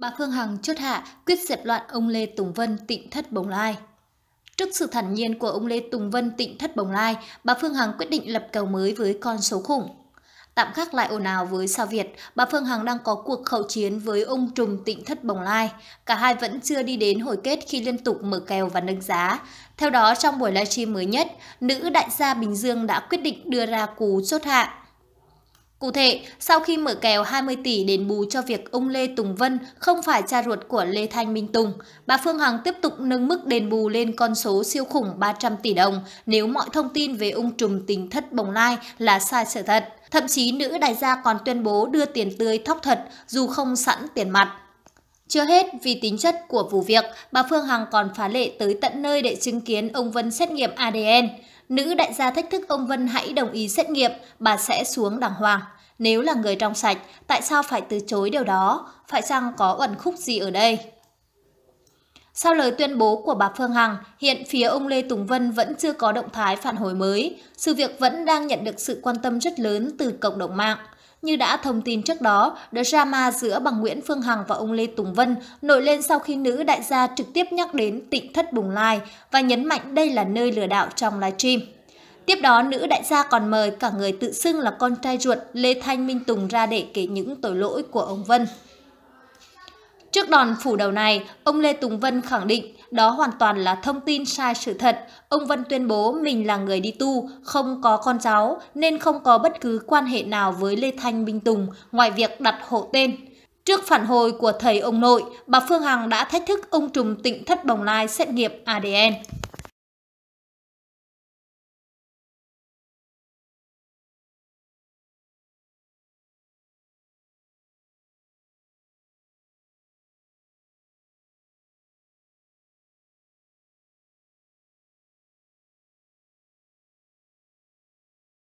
Bà Phương Hằng chốt hạ quyết dẹp loạn ông Lê Tùng Vân tịnh thất Bồng Lai. Trước sự thản nhiên của ông Lê Tùng Vân tịnh thất Bồng Lai, bà Phương Hằng quyết định lập cầu mới với con số khủng. Tạm khác lại ồn ào với sao Việt, bà Phương Hằng đang có cuộc khẩu chiến với ông trùm tịnh thất Bồng Lai. Cả hai vẫn chưa đi đến hồi kết khi liên tục mở kèo và nâng giá. Theo đó, trong buổi livestream mới nhất, nữ đại gia Bình Dương đã quyết định đưa ra cú chốt hạ Cụ thể, sau khi mở kèo 20 tỷ đền bù cho việc ông Lê Tùng Vân không phải cha ruột của Lê Thanh Minh Tùng, bà Phương Hằng tiếp tục nâng mức đền bù lên con số siêu khủng 300 tỷ đồng nếu mọi thông tin về ông trùm tình thất bồng lai là sai sự thật. Thậm chí nữ đại gia còn tuyên bố đưa tiền tươi thóc thật dù không sẵn tiền mặt. Chưa hết, vì tính chất của vụ việc, bà Phương Hằng còn phá lệ tới tận nơi để chứng kiến ông Vân xét nghiệm ADN. Nữ đại gia thách thức ông Vân hãy đồng ý xét nghiệm, bà sẽ xuống đàng hoàng. Nếu là người trong sạch, tại sao phải từ chối điều đó? Phải chăng có ẩn khúc gì ở đây? Sau lời tuyên bố của bà Phương Hằng, hiện phía ông Lê Tùng Vân vẫn chưa có động thái phản hồi mới. Sự việc vẫn đang nhận được sự quan tâm rất lớn từ cộng đồng mạng. Như đã thông tin trước đó, drama giữa bà Nguyễn Phương Hằng và ông Lê Tùng Vân nổi lên sau khi nữ đại gia trực tiếp nhắc đến tịnh thất Bùng Lai và nhấn mạnh đây là nơi lừa đảo trong livestream. Tiếp đó, nữ đại gia còn mời cả người tự xưng là con trai ruột Lê Thanh Minh Tùng ra để kể những tội lỗi của ông Vân. Trước đòn phủ đầu này, ông Lê Tùng Vân khẳng định đó hoàn toàn là thông tin sai sự thật. Ông Vân tuyên bố mình là người đi tu, không có con cháu nên không có bất cứ quan hệ nào với Lê Thanh Minh Tùng ngoài việc đặt hộ tên. Trước phản hồi của thầy ông nội, bà Phương Hằng đã thách thức ông trùm tịnh thất bồng lai xét nghiệm ADN.